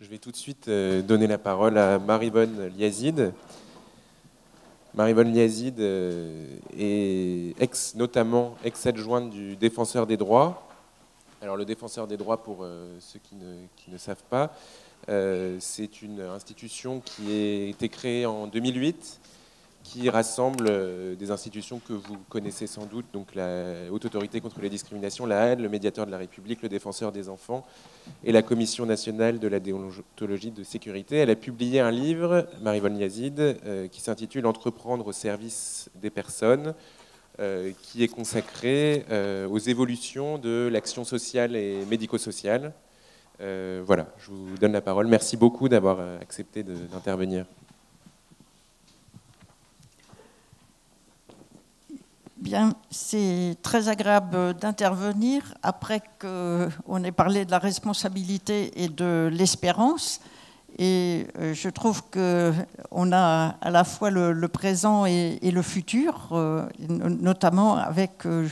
Je vais tout de suite euh, donner la parole à Maribonne Liazid. Maribonne Liazid euh, est ex, notamment ex-adjointe du défenseur des droits. Alors le défenseur des droits, pour euh, ceux qui ne, savent pas, c'est une institution qui a été créée en 2008 qui rassemble euh, des institutions que vous connaissez sans doute, donc la Haute Autorité contre les discriminations, la HAD, le Médiateur de la République, le Défenseur des enfants et la Commission nationale de la déontologie de sécurité. Elle a publié un livre, Yazid, euh, qui s'intitule Entreprendre au service des personnes, euh, qui est consacré aux évolutions de l'action sociale et médico-sociale. voilà, je vous donne la parole. Merci beaucoup d'avoir accepté d'intervenir. Bien, c'est très agréable d'intervenir après qu'on ait parlé de la responsabilité et de l'espérance. Et euh, je trouve qu'on a à la fois le, présent et, le futur, euh, notamment avec. Euh,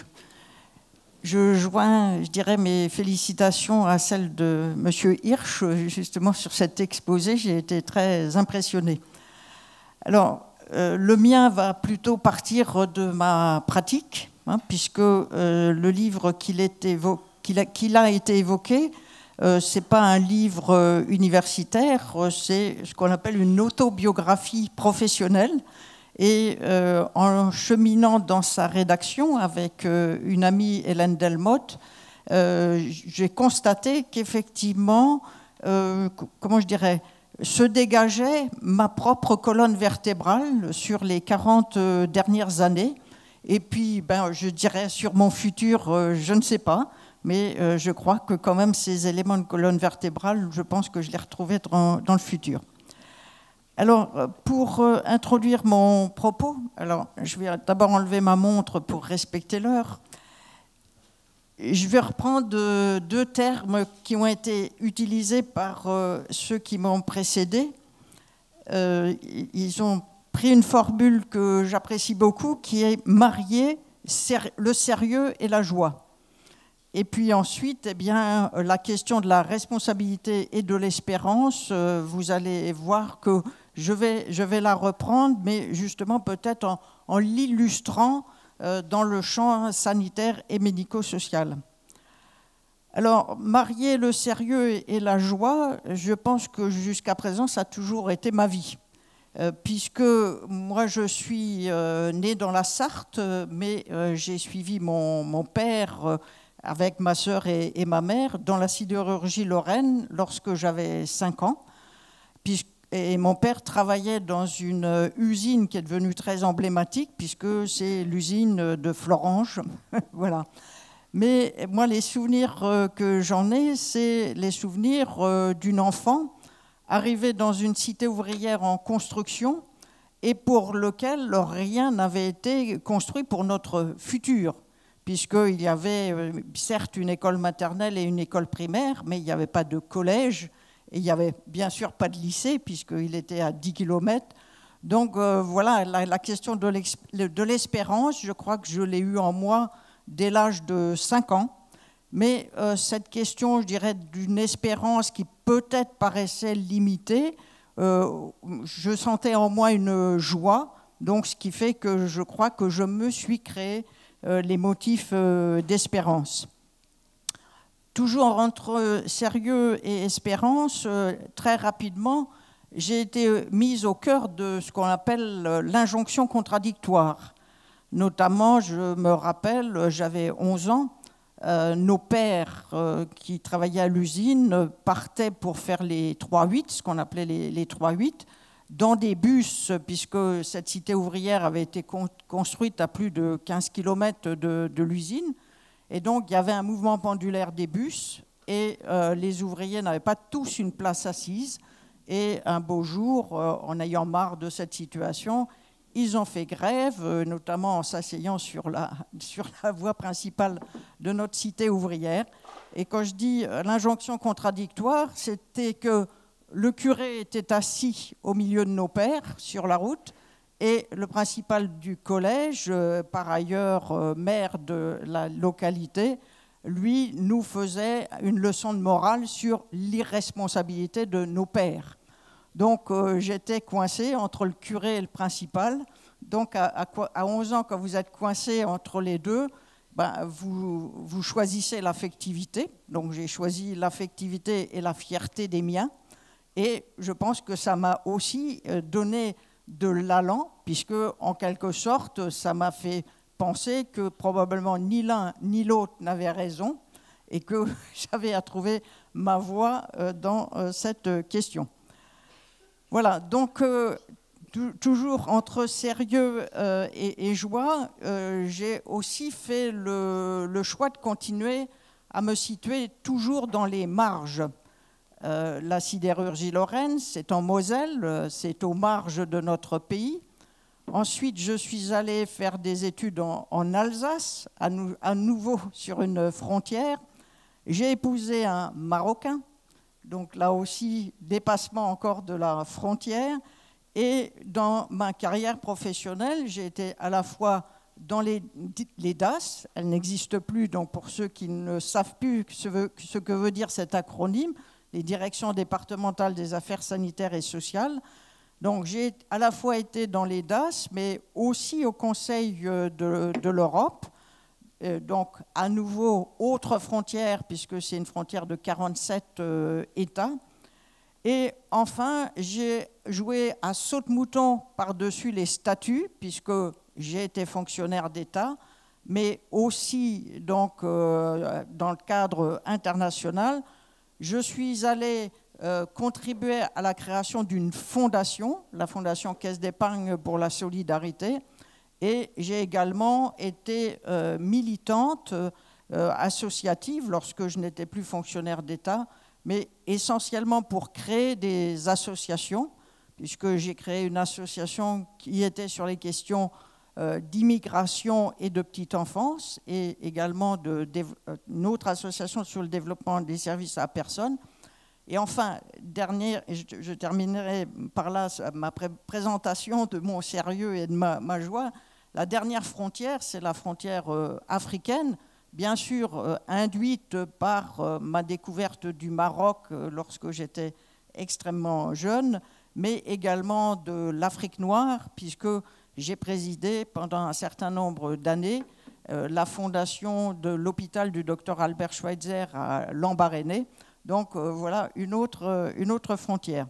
je joins, je dirais, mes félicitations à celles de M. Hirsch, justement sur cet exposé. J'ai été très impressionnée. Alors, le mien va plutôt partir de ma pratique, hein, puisque euh, le livre qu'il a, a, été évoqué, euh, ce n'est pas un livre universitaire, c'est ce qu'on appelle une autobiographie professionnelle. Et en cheminant dans sa rédaction avec une amie, Hélène Delmotte, j'ai constaté qu'effectivement, comment je dirais, se dégageait ma propre colonne vertébrale sur les 40 euh, dernières années. Et puis, ben, je dirais sur mon futur, euh, je ne sais pas, mais euh, je crois que quand même ces éléments de colonne vertébrale, je pense que je les retrouvais dans, dans le futur. Alors, pour introduire mon propos, alors je vais d'abord enlever ma montre pour respecter l'heure. Je vais reprendre deux termes qui ont été utilisés par euh, ceux qui m'ont précédé. Euh, ils ont pris une formule que j'apprécie beaucoup, qui est marier le sérieux et la joie. Et puis ensuite, eh bien, la question de la responsabilité et de l'espérance, euh, vous allez voir que je vais, je vais la reprendre, mais justement peut-être en, l'illustrant dans le champ sanitaire et médico-social. Alors, marier le sérieux et la joie, je pense que jusqu'à présent, ça a toujours été ma vie. Euh, puisque moi, je suis euh, né dans la Sarthe, mais j'ai suivi mon, père avec ma sœur et, et, ma mère dans la sidérurgie lorraine lorsque j'avais 5 ans. Puisque et mon père travaillait dans une euh, usine qui est devenue très emblématique, puisque c'est l'usine de Florange. voilà. Mais moi, les souvenirs euh, que j'en ai, c'est les souvenirs euh, d'une enfant arrivée dans une cité ouvrière en construction et pour lequel rien n'avait été construit pour notre futur, puisqu'il y avait certes une école maternelle et une école primaire, mais il n'y avait pas de collège et il n'y avait bien sûr pas de lycée, puisqu'il était à 10 km. Donc euh, voilà, la, question de l'espérance, je crois que je l'ai eue en moi dès l'âge de 5 ans. Mais euh, cette question, je dirais, d'une espérance qui peut-être paraissait limitée, euh, je sentais en moi une joie, donc ce qui fait que je crois que je me suis créé les motifs d'espérance toujours entre sérieux et espérance, euh, très rapidement, j'ai été mise au cœur de ce qu'on appelle euh, l'injonction contradictoire. Notamment, je me rappelle, j'avais 11 ans, euh, nos pères qui travaillaient à l'usine partaient pour faire les 3-8, ce qu'on appelait les, 3-8, dans des bus, puisque cette cité ouvrière avait été construite à plus de 15 km de l'usine. Et donc, il y avait un mouvement pendulaire des bus et euh, les ouvriers n'avaient pas tous une place assise. Et un beau jour, euh, en ayant marre de cette situation, ils ont fait grève, euh, notamment en s'asseyant sur la, sur la voie principale de notre cité ouvrière. Et quand je dis l'injonction contradictoire, c'était que le curé était assis au milieu de nos pères sur la route et le principal du collège, euh, par ailleurs euh, maire de la localité, lui, nous faisait une leçon de morale sur l'irresponsabilité de nos pères. Donc j'étais coincé entre le curé et le principal. Donc à, à, 11 ans, quand vous êtes coincé entre les deux, ben, vous, vous, choisissez l'affectivité. Donc j'ai choisi l'affectivité et la fierté des miens. Et je pense que ça m'a aussi euh, donné de l'allant, puisque en quelque sorte, ça m'a fait penser que probablement ni l'un ni l'autre n'avait raison et que j'avais à trouver ma voie euh, dans euh, cette question. Voilà, donc toujours entre sérieux euh, et, joie, euh, j'ai aussi fait le, choix de continuer à me situer toujours dans les marges. Euh, la sidérurgie Lorraine, c'est en Moselle, c'est aux marges de notre pays. Ensuite, je suis allé faire des études en, Alsace, à, à, nouveau sur une frontière. J'ai épousé un Marocain, donc là aussi, dépassement encore de la frontière. Et dans ma carrière professionnelle, j'ai été à la fois dans les, DAS, elles n'existent plus, donc pour ceux qui ne savent plus ce, que veut dire cet acronyme, les directions départementales des affaires sanitaires et sociales. Donc j'ai à la fois été dans les DAS, mais aussi au Conseil euh, de, l'Europe. Euh, donc à nouveau, autre frontière, puisque c'est une frontière de 47 euh, États. Et enfin, j'ai joué à saute-mouton par-dessus les statuts, puisque j'ai été fonctionnaire d'État, mais aussi donc, euh, dans le cadre international. Je suis allé euh, contribuer à la création d'une fondation, la Fondation Caisse d'épargne pour la solidarité, et j'ai également été euh, militante associative lorsque je n'étais plus fonctionnaire d'État mais essentiellement pour créer des associations, puisque j'ai créé une association qui était sur les questions euh, d'immigration et de petite enfance, et également de, euh, une autre association sur le développement des services à personne. Et enfin, dernière, je, terminerai par là ma présentation de mon sérieux et de ma, joie. La dernière frontière, c'est la frontière euh, africaine bien sûr euh, induite par euh, ma découverte du Maroc euh, lorsque j'étais extrêmement jeune, mais également de l'Afrique noire, puisque j'ai présidé pendant un certain nombre d'années la fondation de l'hôpital du docteur Albert Schweitzer à Lambaréné. Donc voilà une autre, une autre frontière.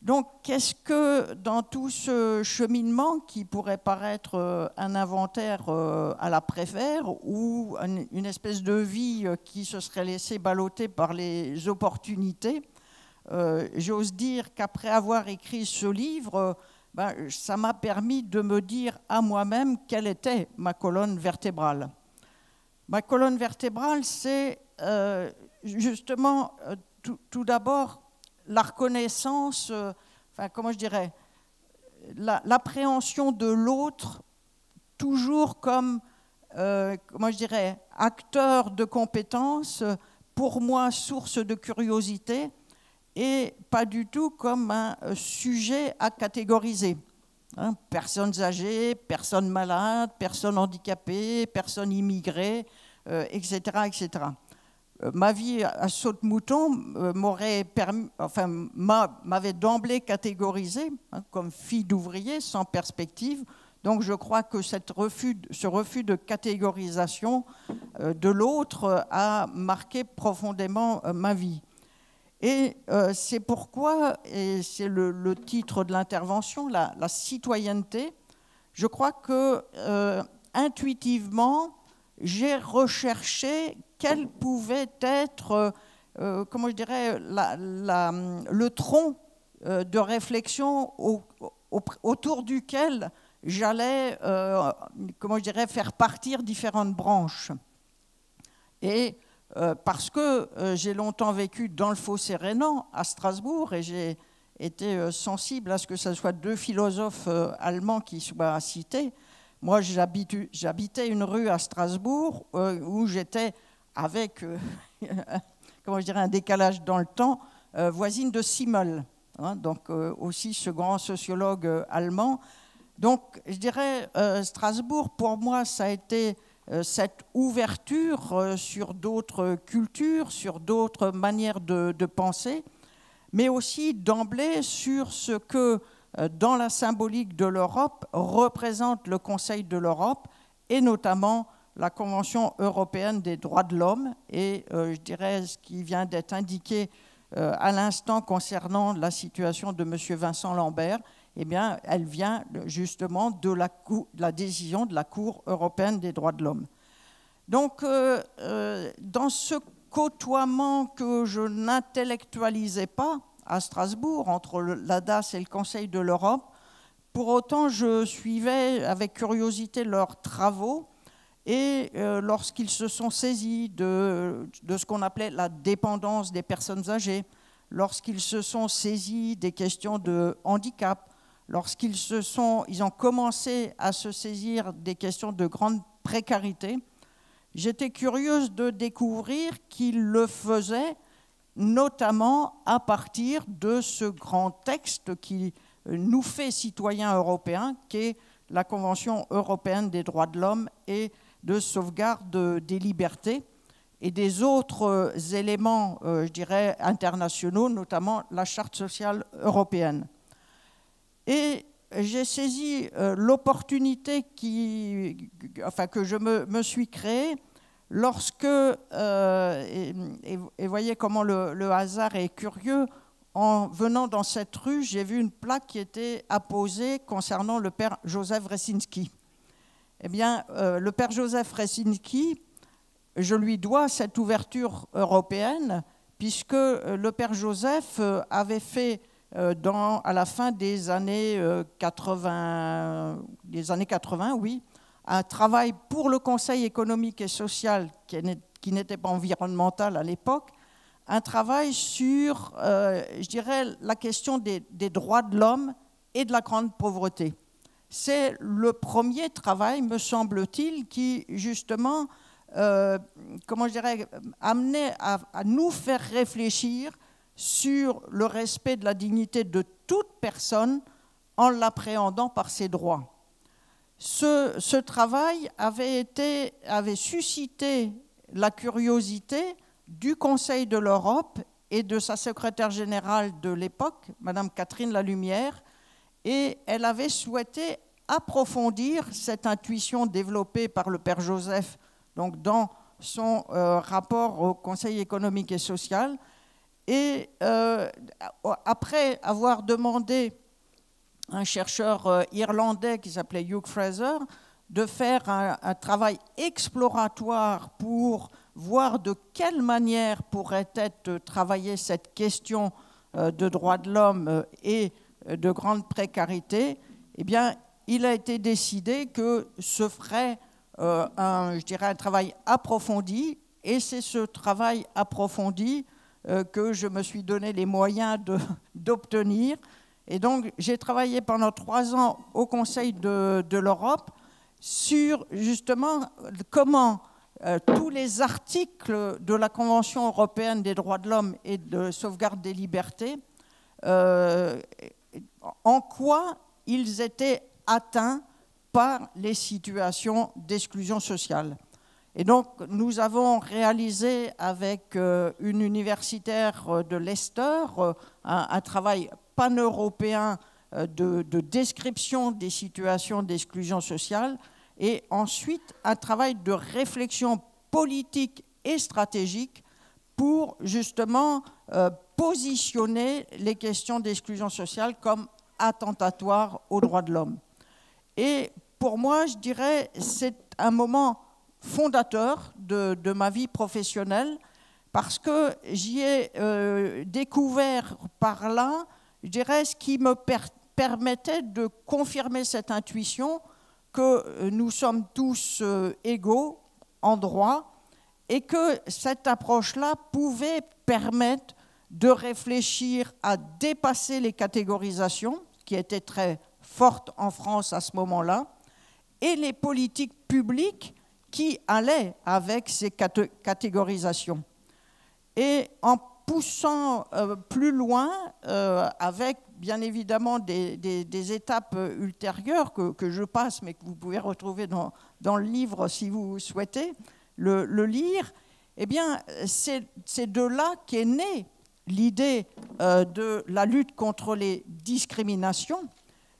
Donc, qu'est-ce que dans tout ce cheminement qui pourrait paraître euh, un inventaire euh, à la préfère ou une espèce de vie euh, qui se serait laissée balloter par les opportunités, j'ose dire qu'après avoir écrit ce livre, ben, ça m'a permis de me dire à moi-même quelle était ma colonne vertébrale. Ma colonne vertébrale, c'est justement tout d'abord la reconnaissance, euh, enfin, comment je dirais, l'appréhension de l'autre toujours comme, euh, comment je dirais, acteur de compétences, pour moi source de curiosité, et pas du tout comme un euh, sujet à catégoriser. Hein. personnes âgées, personnes malades, personnes handicapées, personnes immigrées, etc., etc. Euh, ma vie à saute-mouton euh, m'aurait m'avait d'emblée catégorisé hein, comme fille d'ouvrier sans perspective. Donc je crois que ce refus de catégorisation euh, de l'autre a marqué profondément ma vie. Et c'est pourquoi, et c'est le, titre de l'intervention, la, citoyenneté, je crois que intuitivement, j'ai recherché quel pouvait être, euh, euh, comment je dirais, le tronc euh, de réflexion autour duquel j'allais, comment je dirais, faire partir différentes branches. Et parce que j'ai longtemps vécu dans le fossé rhénan, à Strasbourg, et j'ai été sensible à ce que ce soit deux philosophes allemands qui soient cités, moi, j'habitais une rue à Strasbourg où j'étais avec, euh, comment je dirais, un décalage dans le temps, euh, voisine de Simmel, hein, donc euh, aussi ce grand sociologue allemand. Donc, je dirais, Strasbourg, pour moi, ça a été cette ouverture sur d'autres cultures, sur d'autres manières de, penser, mais aussi d'emblée sur ce que, dans la symbolique de l'Europe, représente le Conseil de l'Europe, et notamment la Convention européenne des droits de l'homme et, euh, je dirais, ce qui vient d'être indiqué euh, à l'instant concernant la situation de M. Vincent Lambert, eh bien, elle vient justement de la, décision de la Cour européenne des droits de l'homme. Donc, euh, dans ce côtoiement que je n'intellectualisais pas à Strasbourg entre l'ADAS et le Conseil de l'Europe, pour autant, je suivais avec curiosité leurs travaux et euh, lorsqu'ils se sont saisis de, ce qu'on appelait la dépendance des personnes âgées, lorsqu'ils se sont saisis des questions de handicap, lorsqu'ils se sont, ont commencé à se saisir des questions de grande précarité, j'étais curieuse de découvrir qu'ils le faisaient notamment à partir de ce grand texte qui nous fait citoyens européens, qui est la Convention européenne des droits de l'homme et de sauvegarde des libertés et des autres euh, éléments, euh, je dirais, internationaux, notamment la Charte sociale européenne. Et j'ai saisi euh, l'opportunité qui, enfin, que je me, suis créée lorsque, et, voyez comment le, hasard est curieux, en venant dans cette rue, j'ai vu une plaque qui était apposée concernant le père Joseph Resinski. Eh bien, euh, le père Joseph Resinski, je lui dois cette ouverture européenne, puisque euh, le père Joseph euh, avait fait dans, à la fin des années 80, des années 80, oui, un travail pour le Conseil économique et social qui n'était pas environnemental à l'époque, un travail sur, je dirais, la question des droits de l'homme et de la grande pauvreté. C'est le premier travail, me semble-t-il, qui justement, euh, comment je dirais, amenait à, nous faire réfléchir sur le respect de la dignité de toute personne en l'appréhendant par ses droits. Ce, travail avait, été, avait suscité la curiosité du Conseil de l'Europe et de sa secrétaire générale de l'époque, Madame Catherine Lalumière, et elle avait souhaité approfondir cette intuition développée par le Père Joseph donc dans son euh, rapport au Conseil économique et social. Et euh, après avoir demandé à un chercheur euh, irlandais qui s'appelait Hugh Fraser de faire un, travail exploratoire pour voir de quelle manière pourrait être travaillée cette question de droits de l'homme et de grande précarité, eh bien, il a été décidé que se ferait euh, un, je dirais, un travail approfondi, et c'est ce travail approfondi euh, que je me suis donné les moyens d'obtenir. Et donc, j'ai travaillé pendant trois ans au Conseil de, l'Europe sur justement comment euh, tous les articles de la Convention européenne des droits de l'homme et de sauvegarde des libertés, en quoi ils étaient atteints par les situations d'exclusion sociale. Et donc, nous avons réalisé avec euh, une universitaire euh, de Leicester euh, un, travail pan-européen de, de, description des situations d'exclusion sociale et ensuite un travail de réflexion politique et stratégique pour justement positionner les questions d'exclusion sociale comme attentatoires aux droits de l'homme. Et pour moi, je dirais, c'est un moment fondateur de, ma vie professionnelle parce que j'y ai euh, découvert par là, je dirais, ce qui me permettait de confirmer cette intuition que nous sommes tous euh, égaux en droit et que cette approche-là pouvait permettre de réfléchir à dépasser les catégorisations, qui étaient très forte en France à ce moment-là, et les politiques publiques qui allaient avec ces catégorisations. Et en poussant plus loin avec bien évidemment des, étapes ultérieures que, je passe, mais que vous pouvez retrouver dans, le livre si vous souhaitez le, lire, eh bien, c'est de là qu'est née l'idée euh, de la lutte contre les discriminations,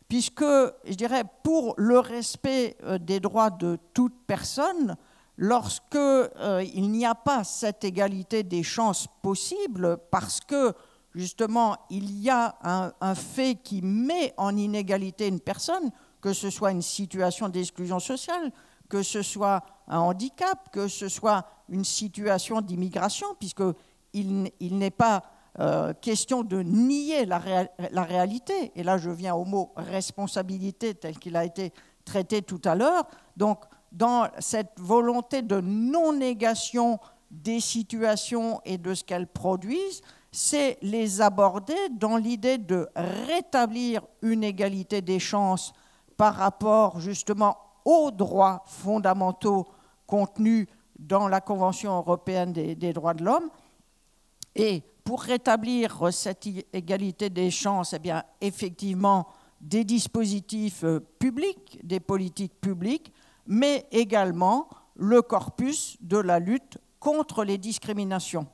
puisque, je dirais, pour le respect euh, des droits de toute personne, lorsque euh, il n'y a pas cette égalité des chances possibles, parce que justement, il y a un, fait qui met en inégalité une personne, que ce soit une situation d'exclusion sociale, que ce soit un handicap, que ce soit une situation d'immigration, puisqu'il il, n'est pas euh, question de nier la, réalité. Et là, je viens au mot responsabilité tel qu'il a été traité tout à l'heure. Donc, dans cette volonté de non-négation des situations et de ce qu'elles produisent, c'est les aborder dans l'idée de rétablir une égalité des chances par rapport justement aux droits fondamentaux contenus dans la Convention européenne des, droits de l'homme. Et pour rétablir cette égalité des chances, eh bien, effectivement, des dispositifs euh, publics, des politiques publiques, mais également le corpus de la lutte contre les discriminations.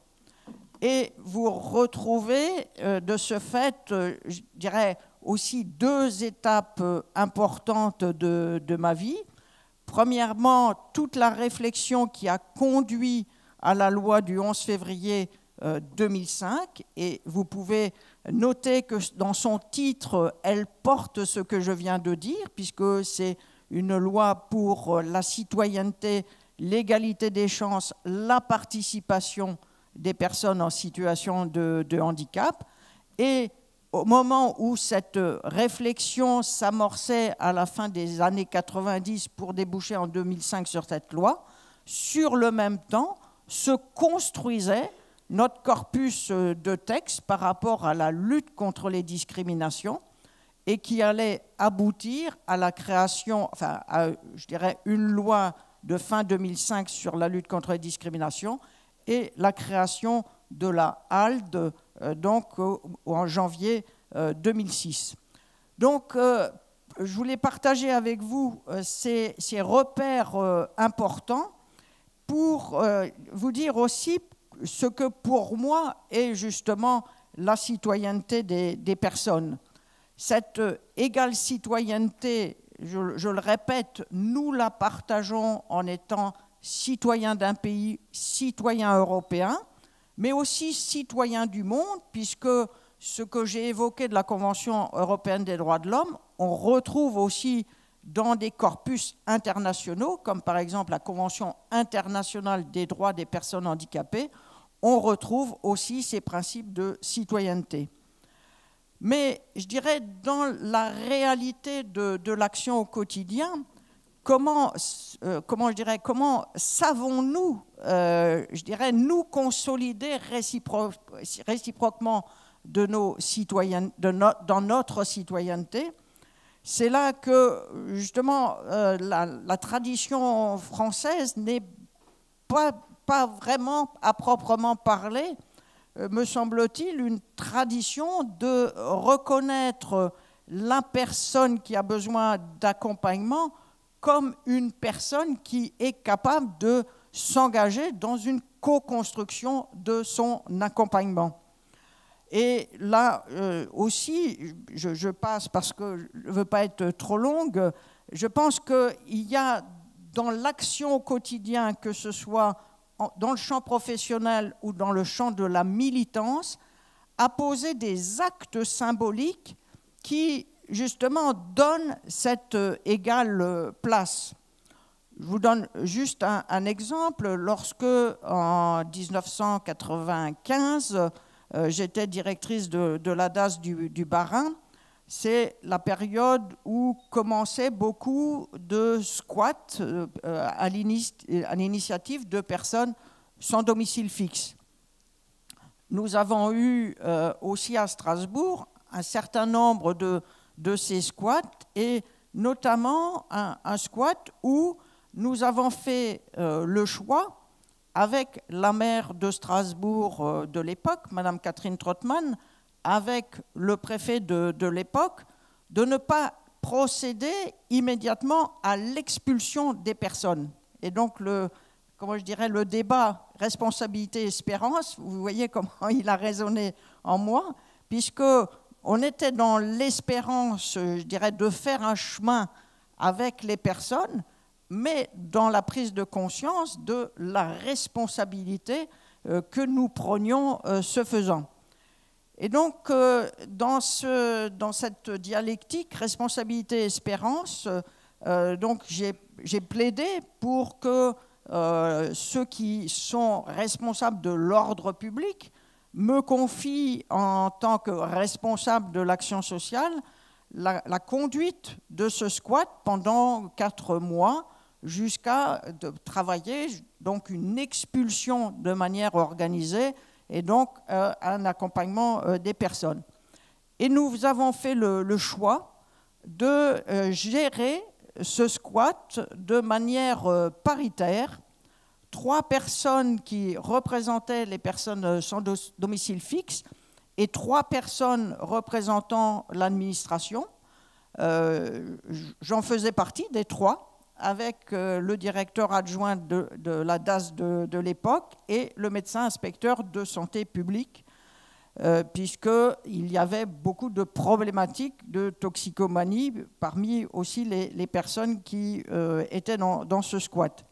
Et vous retrouvez euh, de ce fait, euh, je dirais, aussi deux étapes importantes de, ma vie. Premièrement, toute la réflexion qui a conduit à la loi du 11 février 2005. Et vous pouvez noter que dans son titre, elle porte ce que je viens de dire, puisque c'est une loi pour la citoyenneté, l'égalité des chances, la participation des personnes en situation de, handicap. Et au moment où cette réflexion s'amorçait à la fin des années 90 pour déboucher en 2005 sur cette loi, sur le même temps se construisait notre corpus de textes par rapport à la lutte contre les discriminations et qui allait aboutir à la création, enfin, je dirais, une loi de fin 2005 sur la lutte contre les discriminations et la création de la HALD euh, donc, en janvier 2006. Euh, donc, euh, je voulais partager avec vous ces repères importants pour vous dire aussi ce que pour moi est justement la citoyenneté des, personnes. Cette égale citoyenneté, je, je, le répète, nous la partageons en étant citoyen d'un pays, citoyen européen, mais aussi citoyen du monde, puisque ce que j'ai évoqué de la Convention européenne des droits de l'homme, on retrouve aussi dans des corpus internationaux, comme par exemple la Convention internationale des droits des personnes handicapées, on retrouve aussi ces principes de citoyenneté. Mais je dirais, dans la réalité de, l'action au quotidien, comment, euh, comment comment savons-nous, euh, nous consolider réciproquement de nos citoyens, de dans notre citoyenneté? C'est là que justement euh, la, tradition française n'est pas, pas vraiment à proprement parler, me semble-t-il, une tradition de reconnaître la personne qui a besoin d'accompagnement comme une personne qui est capable de s'engager dans une co-construction de son accompagnement. Et là euh, aussi, je, passe parce que je ne veux pas être trop longue, je pense qu'il y a dans l'action au quotidien, que ce soit dans le champ professionnel ou dans le champ de la militance, à poser des actes symboliques qui justement donne cette euh, égale euh, place. Je vous donne juste un, exemple. Lorsque, en 1995, euh, j'étais directrice de, la DAS du, du Bas-Rhin, c'est la période où commençaient beaucoup de squats à l'initiative de personnes sans domicile fixe. Nous avons eu aussi à Strasbourg un certain nombre de, de ces squats et notamment un, squat où nous avons fait euh, le choix avec la maire de Strasbourg de l'époque, Madame Catherine Trottmann, avec le préfet de, de l'époque, de ne pas procéder immédiatement à l'expulsion des personnes. Et donc, le, comment je dirais, le débat responsabilité-espérance, vous voyez comment il a résonné en moi, puisque on était dans l'espérance, je dirais, de faire un chemin avec les personnes, mais dans la prise de conscience de la responsabilité euh, que nous prenions euh, ce faisant. Et donc, euh, dans, ce, dans, cette dialectique responsabilité-espérance, donc j'ai plaidé pour que ceux qui sont responsables de l'ordre public me confie en tant que responsable de l'action sociale la, conduite de ce squat pendant quatre mois jusqu'à travailler donc une expulsion de manière organisée et donc euh, un accompagnement euh, des personnes. Et nous avons fait le, choix de euh, gérer ce squat de manière paritaire trois personnes qui représentaient les personnes sans domicile fixe et trois personnes représentant l'administration. J'en faisais partie des trois, avec euh, le directeur adjoint de, la DAS de, l'époque et le médecin inspecteur de santé publique, euh, puisqu'il y avait beaucoup de problématiques de toxicomanie parmi aussi les, personnes qui étaient dans, ce squat.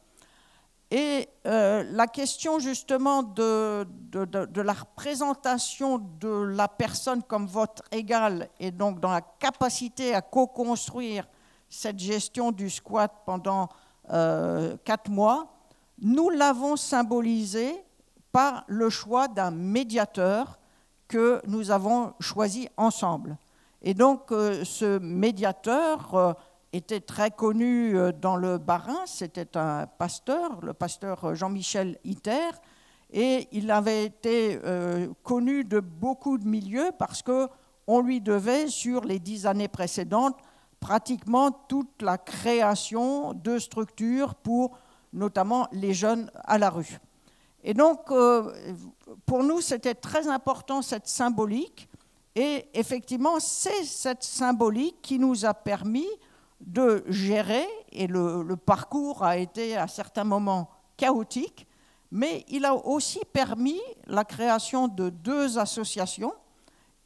Et euh, la question justement de, de, la représentation de la personne comme votre égal et donc dans la capacité à co-construire cette gestion du squat pendant euh, quatre mois, nous l'avons symbolisé par le choix d'un médiateur que nous avons choisi ensemble. Et donc euh, ce médiateur était très connu euh, dans le Bas-Rhin. C'était un pasteur, le pasteur Jean-Michel Iter, et il avait été euh, connu de beaucoup de milieux parce que on lui devait, sur les dix années précédentes, pratiquement toute la création de structures pour notamment les jeunes à la rue. Et donc, euh, pour nous, c'était très important cette symbolique. Et effectivement, c'est cette symbolique qui nous a permis de gérer, et le, parcours a été à certains moments chaotique, mais il a aussi permis la création de deux associations.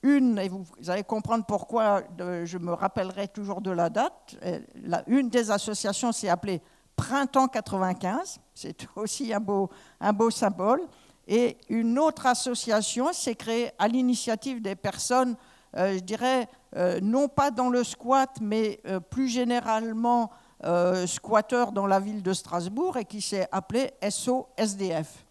Une, et vous allez comprendre pourquoi je me rappellerai toujours de la date, euh, une des associations s'est appelée Printemps 95, c'est aussi un beau, un beau symbole, et une autre association s'est créée à l'initiative des personnes euh, je dirais, euh, non pas dans le squat, mais euh, plus généralement squatteur dans la ville de Strasbourg et qui s'est appelé SOSDF.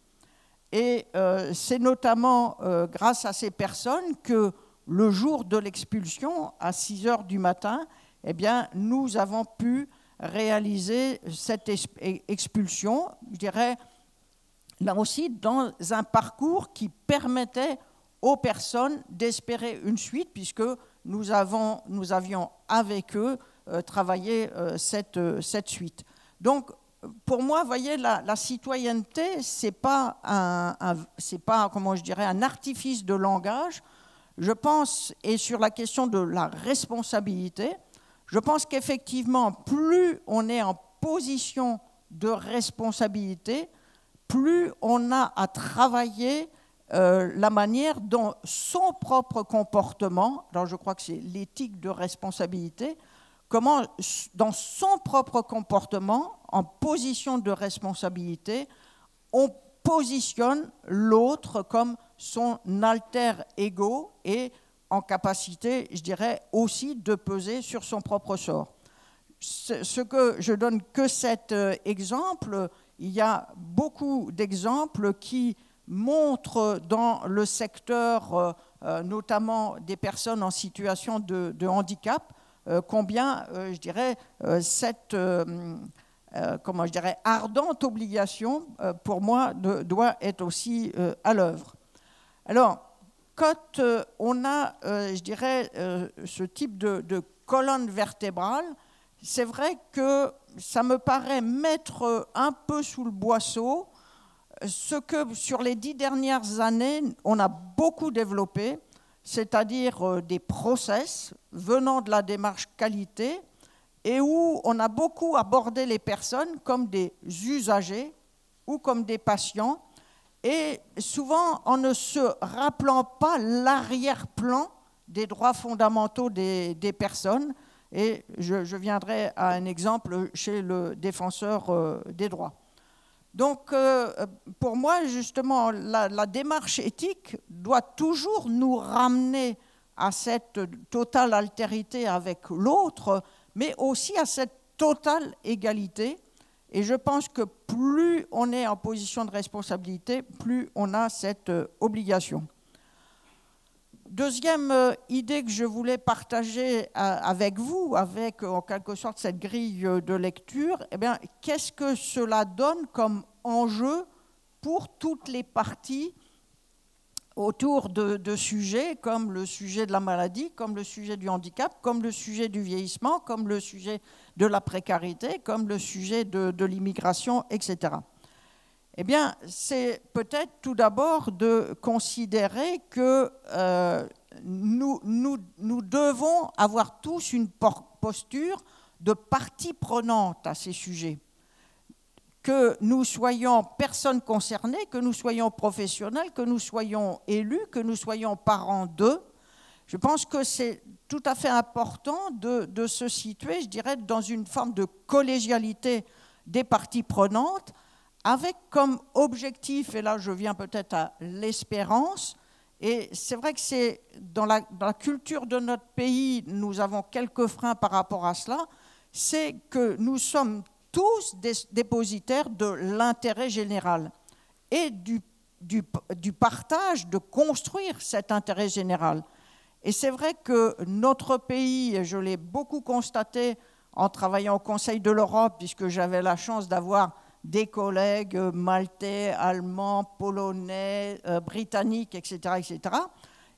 Et c'est notamment grâce à ces personnes que le jour de l'expulsion, à 6 heures du matin, eh nous avons pu réaliser cette expulsion, je dirais, là aussi, dans un parcours qui permettait aux personnes d'espérer une suite, puisque nous, avions avec eux euh, travaillé euh, cette, euh, cette suite. Donc, pour moi, voyez, la, la citoyenneté, c'est pas un, c'est pas, comment je dirais, un artifice de langage. Je pense, et sur la question de la responsabilité, je pense qu'effectivement, plus on est en position de responsabilité, plus on a à travailler euh, la manière dont son propre comportement, alors je crois que c'est l'éthique de responsabilité, comment dans son propre comportement, en position de responsabilité, on positionne l'autre comme son alter ego et en capacité, je dirais, aussi de peser sur son propre sort. Ce que je donne que cet euh, exemple, il y a beaucoup d'exemples qui montre dans le secteur, euh, euh, notamment des personnes en situation de, handicap, euh, combien, je dirais, cette comment je dirais, ardente obligation, pour moi, doit être aussi à l'œuvre. Alors, quand on a, je dirais, ce type de, de colonne vertébrale, c'est vrai que ça me paraît mettre un peu sous le boisseau ce que sur les dix dernières années, on a beaucoup développé, c'est-à-dire des process venant de la démarche qualité, et où on a beaucoup abordé les personnes comme des usagers ou comme des patients, et souvent en ne se rappelant pas l'arrière-plan des droits fondamentaux des, personnes. Et je, viendrai à un exemple chez le défenseur euh, des droits. Donc, euh, pour moi, justement, la, démarche éthique doit toujours nous ramener à cette totale altérité avec l'autre, mais aussi à cette totale égalité. Et je pense que plus on est en position de responsabilité, plus on a cette euh, obligation. Deuxième euh, idée que je voulais partager euh, avec vous, avec en quelque sorte cette grille de lecture, eh bien, qu'est-ce que cela donne comme enjeu pour toutes les parties autour de, sujets comme le sujet de la maladie, comme le sujet du handicap, comme le sujet du vieillissement, comme le sujet de la précarité, comme le sujet de, l'immigration, etc. Eh bien, c'est peut-être tout d'abord de considérer que euh, nous, devons avoir tous une posture de partie prenante à ces sujets que nous soyons personnes concernées, que nous soyons professionnels, que nous soyons élus, que nous soyons parents d'eux. Je pense que c'est tout à fait important de, se situer, je dirais, dans une forme de collégialité des parties prenantes, avec comme objectif, et là je viens peut-être à l'espérance, et c'est vrai que c'est dans la, culture de notre pays, nous avons quelques freins par rapport à cela, c'est que nous sommes tous dépositaires de l'intérêt général et du, du, du, partage, de construire cet intérêt général. Et c'est vrai que notre pays, je l'ai beaucoup constaté en travaillant au Conseil de l'Europe, puisque j'avais la chance d'avoir des collègues maltais, allemands, polonais, euh, britanniques, etc., etc.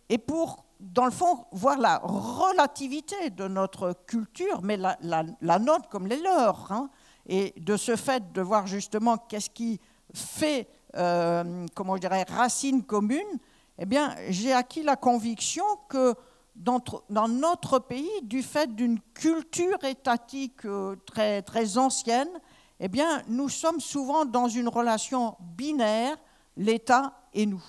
Et pour, dans le fond, voir la relativité de notre culture, mais la, la, nôtre comme les leurs. Hein, et de ce fait, de voir justement qu'est-ce qui fait, euh, comment je dirais, racine commune, eh bien, j'ai acquis la conviction que dans, notre pays, du fait d'une culture étatique euh, très, très ancienne, eh bien, nous sommes souvent dans une relation binaire, l'État et nous.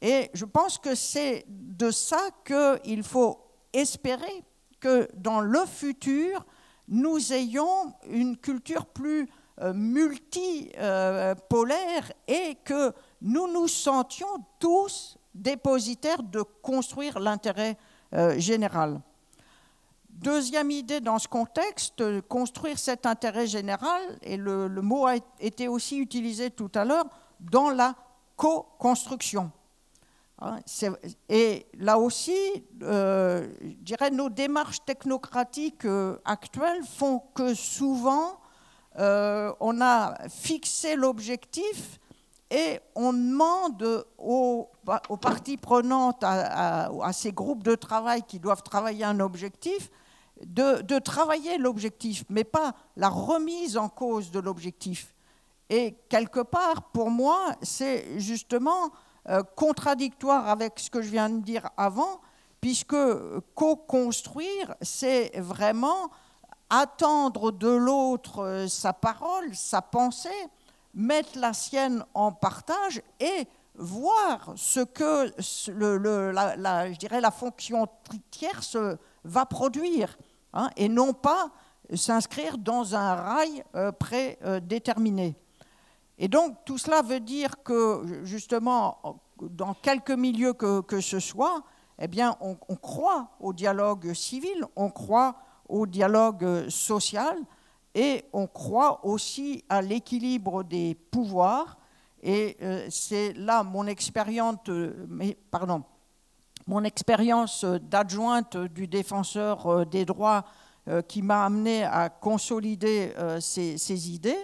Et je pense que c'est de ça qu'il faut espérer que dans le futur, nous ayons une culture plus euh, multipolaire et que nous nous sentions tous dépositaires de construire l'intérêt euh, général. Deuxième idée dans ce contexte, construire cet intérêt général, et le, mot a été aussi utilisé tout à l'heure, dans la co-construction. Hein, et là aussi, euh, je dirais, nos démarches technocratiques euh, actuelles font que souvent, euh, on a fixé l'objectif et on demande aux, parties prenantes, à, ces groupes de travail qui doivent travailler un objectif, de, travailler l'objectif, mais pas la remise en cause de l'objectif. Et quelque part, pour moi, c'est justement euh, contradictoire avec ce que je viens de dire avant, puisque co-construire, c'est vraiment attendre de l'autre euh, sa parole, sa pensée, mettre la sienne en partage et voir ce que je dirais la fonction tierce va produire, hein, et non pas s'inscrire dans un rail euh, prédéterminé. Et donc tout cela veut dire que justement, dans quelques milieux que, que ce soit, eh bien, on, croit au dialogue civil, on croit au dialogue social et on croit aussi à l'équilibre des pouvoirs. Et euh, c'est là mon expérience, pardon, mon expérience d'adjointe du défenseur euh, des droits euh, qui m'a amené à consolider ces, idées.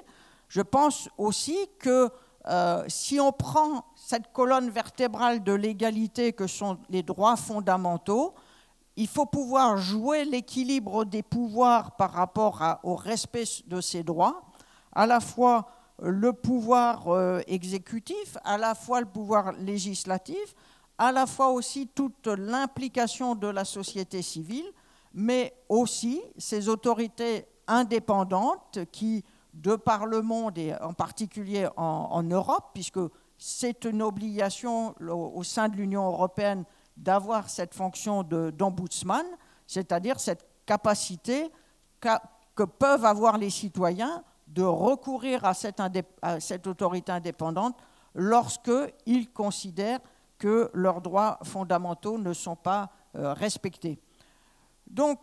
Je pense aussi que euh, si on prend cette colonne vertébrale de l'égalité que sont les droits fondamentaux, il faut pouvoir jouer l'équilibre des pouvoirs par rapport au respect de ces droits, à la fois le pouvoir euh, exécutif, à la fois le pouvoir législatif, à la fois aussi toute l'implication de la société civile, mais aussi ces autorités indépendantes qui, de par le monde et en particulier en, Europe, puisque c'est une obligation au, sein de l'Union européenne d'avoir cette fonction d'ombudsman, c'est-à-dire cette capacité que peuvent avoir les citoyens de recourir à cette, à cette autorité indépendante lorsqu'ils considèrent que leurs droits fondamentaux ne sont pas euh, respectés. Donc,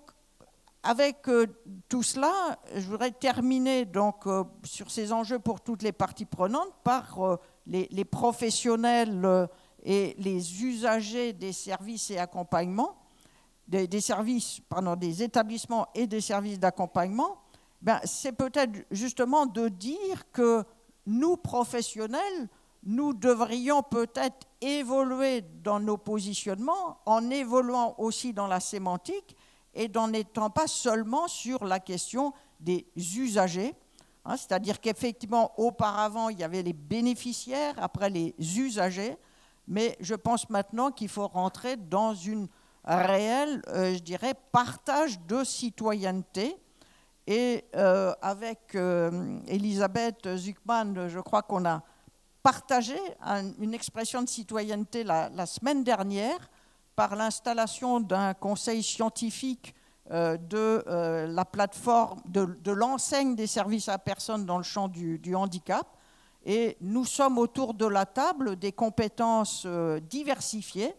avec euh, tout cela, je voudrais terminer donc, euh, sur ces enjeux pour toutes les parties prenantes par les, professionnels et les usagers des services et accompagnements, des, services, pardon, des établissements et des services d'accompagnement. Ben, c'est peut-être justement de dire que nous, professionnels, nous devrions peut-être évoluer dans nos positionnements en évoluant aussi dans la sémantique et n'en n'étant pas seulement sur la question des usagers. Hein, c'est-à-dire qu'effectivement, auparavant, il y avait les bénéficiaires, après les usagers, mais je pense maintenant qu'il faut rentrer dans une réelle, euh, je dirais, partage de citoyenneté. Et euh, avec euh, Elisabeth Zuckman, je crois qu'on a partagé une expression de citoyenneté la, semaine dernière par l'installation d'un conseil scientifique euh, de euh, la plateforme, de, l'enseigne des services à personne dans le champ du, handicap. Et nous sommes autour de la table des compétences euh, diversifiées,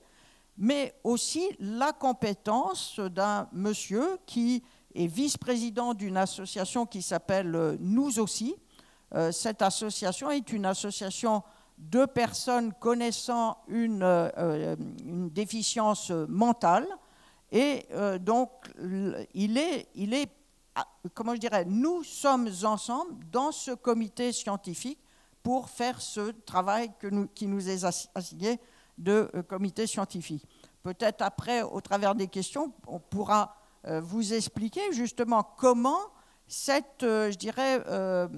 mais aussi la compétence d'un monsieur qui est vice-président d'une association qui s'appelle Nous aussi, cette association est une association de personnes connaissant une, euh, une déficience mentale. Et euh, donc, il est, ah, comment je dirais, nous sommes ensemble dans ce comité scientifique pour faire ce travail qui nous est assigné de comité scientifique. Peut-être après, au travers des questions, on pourra vous expliquer justement comment cette, euh, euh,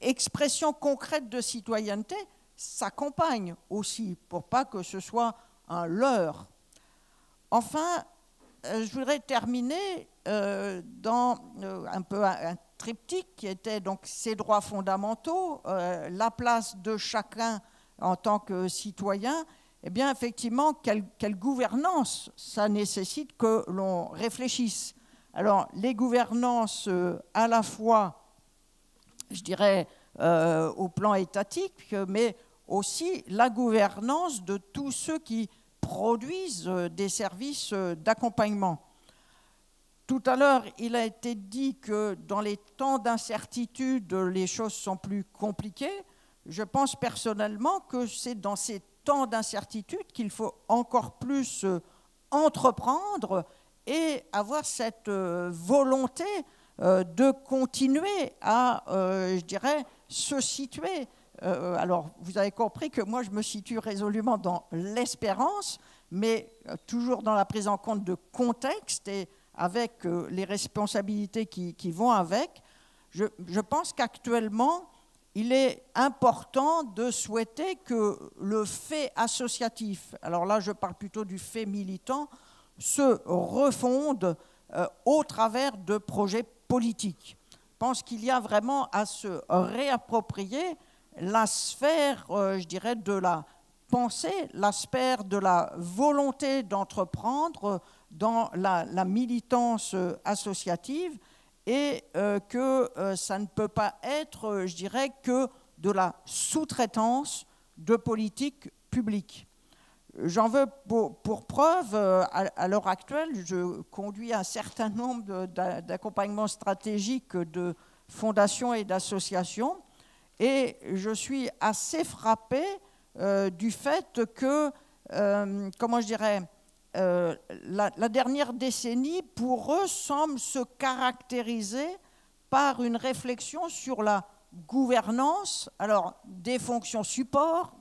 expression concrète de citoyenneté s'accompagne aussi pour pas que ce soit un leurre. Enfin, euh, je voudrais terminer dans un peu un, triptyque qui était donc ces droits fondamentaux, la place de chacun en tant que citoyen. Eh bien, effectivement, quelle, quelle gouvernance ça nécessite que l'on réfléchisse alors, les gouvernances euh, à la fois, je dirais, euh, au plan étatique, mais aussi la gouvernance de tous ceux qui produisent euh, des services d'accompagnement. Tout à l'heure, il a été dit que dans les temps d'incertitude, les choses sont plus compliquées. Je pense personnellement que c'est dans ces temps d'incertitude qu'il faut encore plus entreprendre et avoir cette euh, volonté euh, de continuer à, euh, je dirais, se situer. alors, vous avez compris que moi, je me situe résolument dans l'espérance, mais toujours dans la prise en compte de contexte et avec les responsabilités qui, vont avec. Je, je pense qu'actuellement, il est important de souhaiter que le fait associatif, alors là je parle plutôt du fait militant, se refondent euh, au travers de projets politiques. Je pense qu'il y a vraiment à se réapproprier la sphère, euh, je dirais, de la pensée, la sphère de la volonté d'entreprendre dans la, militance associative et euh, que ça ne peut pas être, je dirais, que de la sous-traitance de politiques publiques. J'en veux pour, preuve, euh, à, l'heure actuelle, je conduis un certain nombre d'accompagnements stratégiques de fondations et d'associations, et je suis assez frappé euh, du fait que, euh, comment je dirais, la, la, dernière décennie, pour eux, semble se caractériser par une réflexion sur la gouvernance, alors des fonctions support,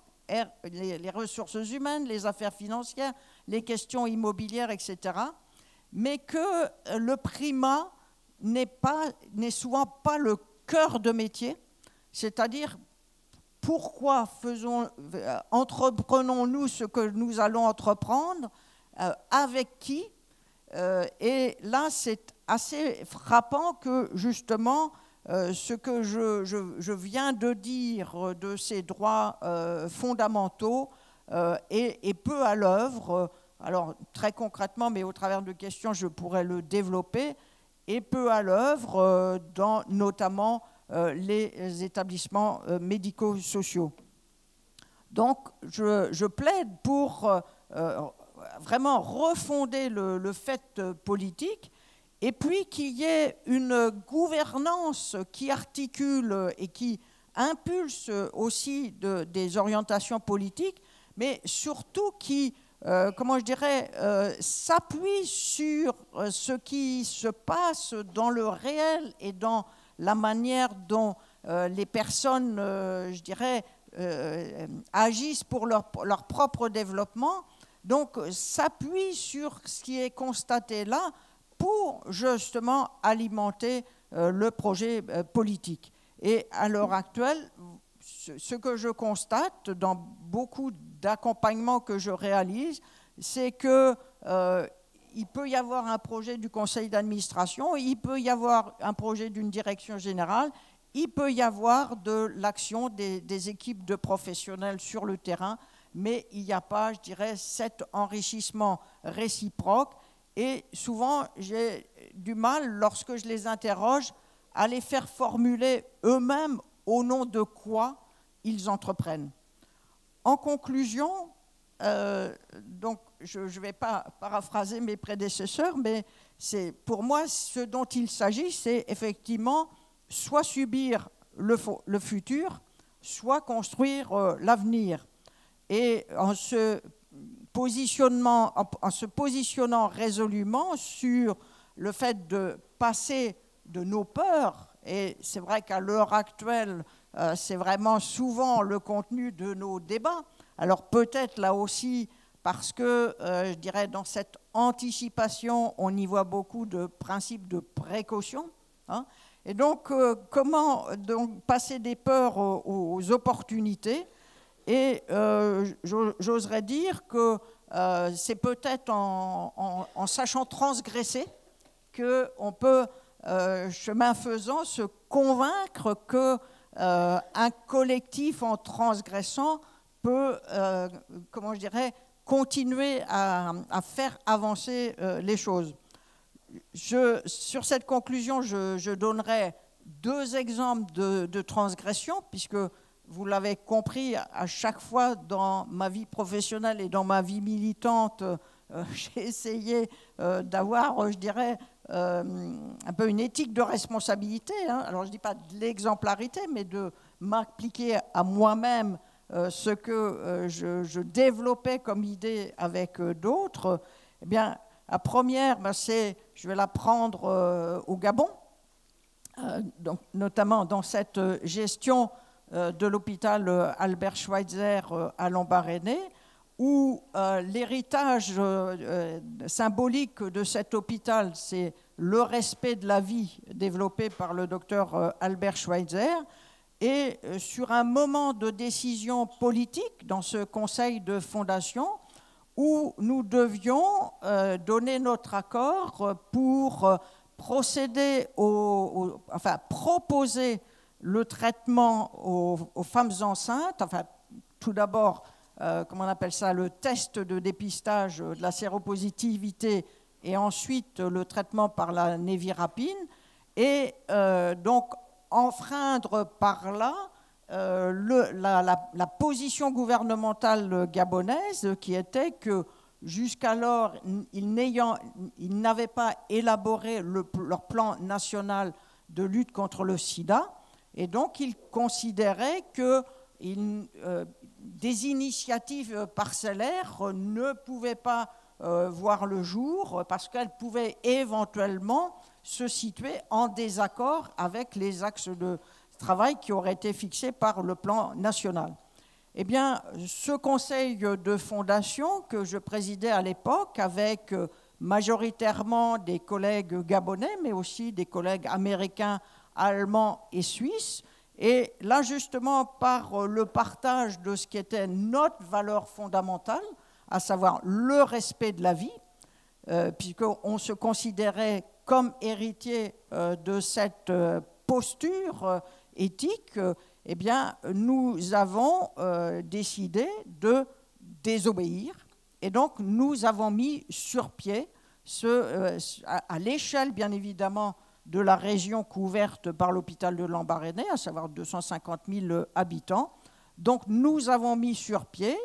les, ressources humaines, les affaires financières, les questions immobilières, etc. Mais que euh, le primat n'est souvent pas le cœur de métier, c'est-à-dire pourquoi faisons, entreprenons-nous ce que nous allons entreprendre, avec qui. et là, c'est assez frappant que justement euh, ce que je, viens de dire de ces droits euh, fondamentaux euh, est, peu à l'œuvre. Alors très concrètement, mais au travers de questions, je pourrais le développer, est peu à l'œuvre dans notamment les établissements médico-sociaux. Donc je, plaide pour vraiment refonder le fait politique et puis qu'il y ait une gouvernance qui articule et qui impulse aussi des orientations politiques, mais surtout qui, euh, comment je dirais, euh, s'appuie sur euh, ce qui se passe dans le réel et dans la manière dont les personnes, je dirais, agissent pour leur, leur, propre développement. Donc, s'appuie sur ce qui est constaté là pour justement alimenter euh, le projet euh, politique. Et à l'heure actuelle, ce que je constate dans beaucoup d'accompagnements que je réalise, c'est que euh, il peut y avoir un projet du conseil d'administration, il peut y avoir un projet d'une direction générale, il peut y avoir de l'action des, des, équipes de professionnels sur le terrain, mais il n'y a pas, je dirais, cet enrichissement réciproque et souvent, j'ai du mal, lorsque je les interroge, à les faire formuler eux-mêmes au nom de quoi ils entreprennent. En conclusion, euh, donc je ne vais pas paraphraser mes prédécesseurs, mais c'est pour moi ce dont il s'agit, c'est effectivement soit subir le, futur, soit construire euh, l'avenir. Et en se en, se positionnant résolument sur le fait de passer de nos peurs, et c'est vrai qu'à l'heure actuelle, euh, c'est vraiment souvent le contenu de nos débats. Alors peut-être là aussi, parce que euh, je dirais dans cette anticipation, on y voit beaucoup de principes de précaution. Hein. et donc, euh, comment donc, passer des peurs aux opportunités et euh, j'oserais dire que euh, c'est peut-être en, sachant transgresser qu'on peut, euh, chemin faisant, se convaincre qu'un collectif en transgressant peut, comment je dirais, continuer à, faire avancer les choses. Je, sur cette conclusion, je, donnerai deux exemples de transgression, puisque vous l'avez compris, à chaque fois dans ma vie professionnelle et dans ma vie militante, euh, j'ai essayé euh, d'avoir, euh, je dirais, un peu une éthique de responsabilité. Hein. Alors je ne dis pas de l'exemplarité, mais de m'appliquer à moi-même ce que je, développais comme idée avec d'autres. Eh bien, la première, ben, c'est, je vais la prendre au Gabon, donc, notamment dans cette gestion de l'hôpital euh, Albert Schweitzer euh, à Lambaréné, où l'héritage symbolique de cet hôpital, c'est le respect de la vie développé par le docteur Albert Schweitzer. Et sur un moment de décision politique dans ce conseil de fondation, où nous devions donner notre accord pour procéder au, enfin proposer le traitement aux, femmes enceintes, enfin, tout d'abord, euh, comment on appelle ça, le test de dépistage de la séropositivité et ensuite le traitement par la névirapine, et euh, donc enfreindre par là euh, la, position gouvernementale gabonaise qui était que jusqu'alors, ils n'avaient pas élaboré leur plan national de lutte contre le sida, et donc, il considérait que euh, des initiatives parcellaires ne pouvaient pas euh, voir le jour parce qu'elles pouvaient éventuellement se situer en désaccord avec les axes de travail qui auraient été fixés par le plan national. Eh bien, ce conseil de fondation que je présidais à l'époque avec euh, majoritairement des collègues gabonais, mais aussi des collègues américains allemands et suisses, Et là, justement, par le partage de ce qui était notre valeur fondamentale, à savoir le respect de la vie, euh, puisqu'on se considérait comme héritier euh, de cette euh, posture éthique, eh bien, nous avons décidé de désobéir. Et donc, nous avons mis sur pied, à, l'échelle, bien évidemment, de la région couverte par l'hôpital de Lambaréné, à savoir 250 000 habitants. Donc, nous avons mis sur pied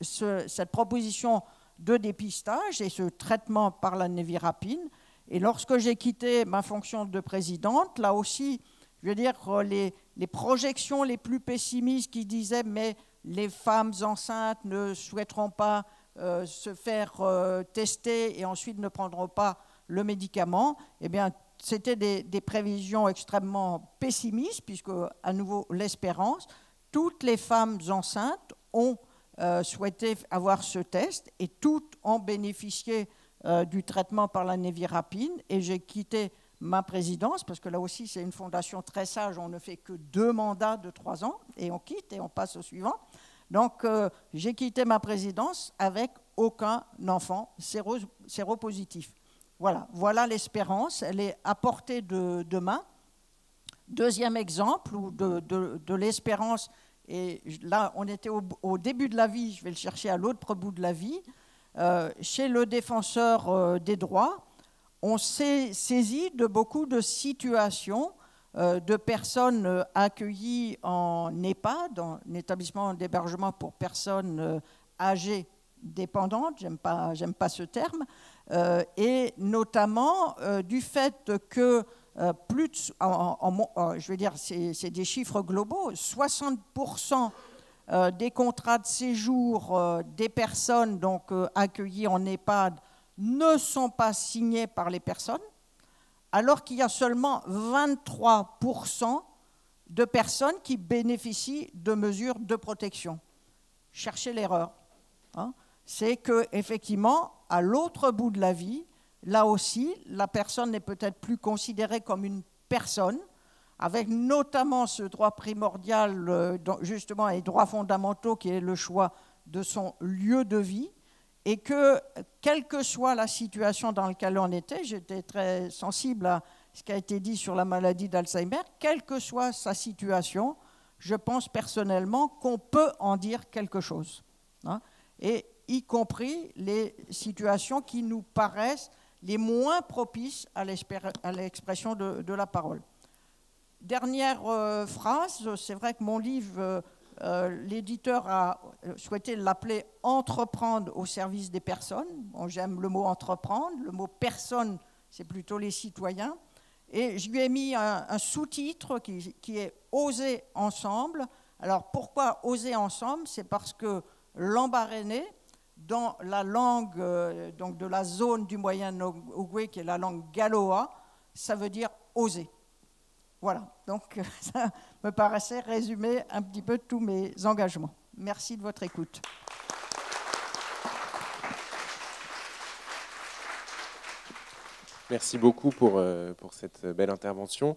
cette proposition de dépistage et ce traitement par la névirapine. Et lorsque j'ai quitté ma fonction de présidente, là aussi, je veux dire, les, les projections les plus pessimistes qui disaient mais les femmes enceintes ne souhaiteront pas euh, se faire euh, tester et ensuite ne prendront pas le médicament, eh bien, c'était des, prévisions extrêmement pessimistes, puisque, à nouveau, l'espérance, toutes les femmes enceintes ont euh, souhaitaient avoir ce test et toutes ont bénéficié euh, du traitement par la névirapine et j'ai quitté ma présidence parce que là aussi c'est une fondation très sage, on ne fait que deux mandats de trois ans et on quitte et on passe au suivant. Donc euh, j'ai quitté ma présidence avec aucun enfant séropositif. Voilà, voilà l'espérance, elle est à portée de, demain. Deuxième exemple de, de, l'espérance et là, on était au, début de la vie, je vais le chercher à l'autre bout de la vie. Euh, chez le défenseur euh, des droits, on s'est saisi de beaucoup de situations euh, de personnes accueillies en EHPAD, en établissement d'hébergement pour personnes âgées dépendantes, j'aime pas, j'aime pas ce terme, et notamment du fait que euh, plus euh, je veux dire, c'est des chiffres globaux, 60% euh, des contrats de séjour des personnes donc, accueillies en EHPAD ne sont pas signés par les personnes, alors qu'il y a seulement 23% de personnes qui bénéficient de mesures de protection. Cherchez l'erreur. Hein. C'est que effectivement, à l'autre bout de la vie, là aussi, la personne n'est peut-être plus considérée comme une personne, avec notamment ce droit primordial, euh, justement, et droits fondamentaux qui est le choix de son lieu de vie, et que, quelle que soit la situation dans laquelle on était, j'étais très sensible à ce qui a été dit sur la maladie d'Alzheimer, quelle que soit sa situation, je pense personnellement qu'on peut en dire quelque chose. Hein, et y compris les situations qui nous paraissent les moins propices à l'expression de, la parole. Dernière euh, phrase, c'est vrai que mon livre, euh, euh, l'éditeur a souhaité l'appeler Entreprendre au service des personnes. Bon, J'aime le mot entreprendre, le mot personne, c'est plutôt les citoyens. Et je lui ai mis un, sous-titre qui, est Oser ensemble. Alors pourquoi Oser ensemble C'est parce que l'embarrainé, dans la langue euh, donc de la zone du Moyen-Ogooué, qui est la langue galoa, ça veut dire oser. Voilà, donc ça me paraissait résumer un petit peu tous mes engagements. Merci de votre écoute. Merci beaucoup pour, euh, pour cette belle intervention.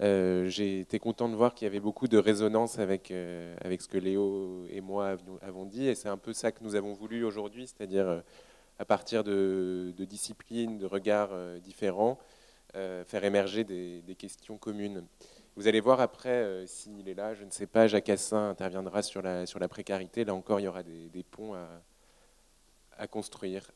Euh, j'ai été content de voir qu'il y avait beaucoup de résonance avec, euh, avec ce que Léo et moi avons dit, et c'est un peu ça que nous avons voulu aujourd'hui, c'est-à-dire euh, à partir de, disciplines, de regards différents, faire émerger des, questions communes. Vous allez voir après, s'il est là, je ne sais pas, Jacques Assin interviendra sur la, sur la précarité, là encore il y aura des, ponts à, à construire.